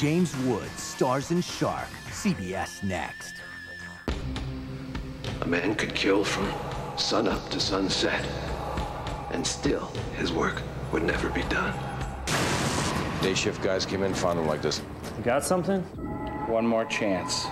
James Woods stars and Shark, CBS Next. A man could kill from sunup to sunset, and still his work would never be done. Day shift guys came in, found him like this. You got something? One more chance.